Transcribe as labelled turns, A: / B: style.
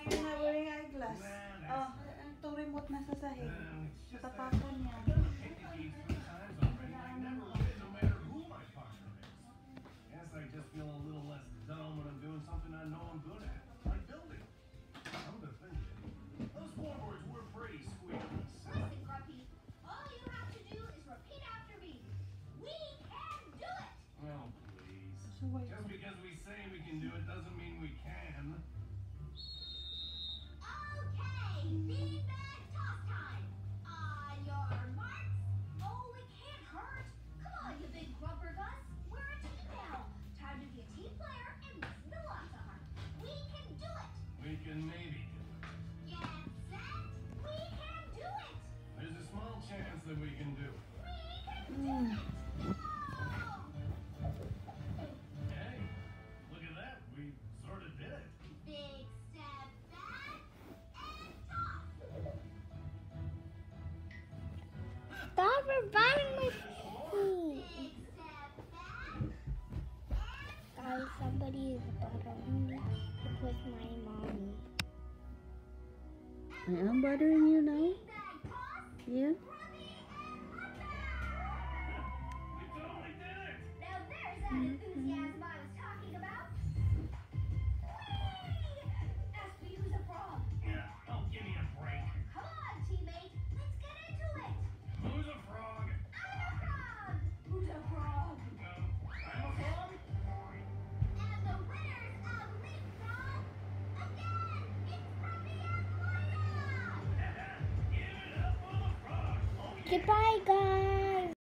A: Lagyan na wala yung eyeglass. Oh, ang to remote na
B: sa sahig. Natapakan yan. That we can do it.
A: We can do it. Go!
B: Hey, look at that. We sort of did it.
A: Big step back and toss.
C: Stop reviving my feet.
A: Big step back and
C: Guys, somebody is buttering me. It was my mommy.
D: I am buttering you now?
A: big bag toss.
D: Yeah?
A: Enthusiasm I was talking about. Whee! Ask me who's a frog.
B: Yeah, give me a break.
A: Come on, teammate. Let's get into it.
B: Who's a frog?
A: I'm a frog. Who's a frog?
B: I'm a frog?
A: And the winners of Leapfrog, again, it's Grumpy and Moira.
B: Give it up for the frog. Yeah.
C: Goodbye, guys.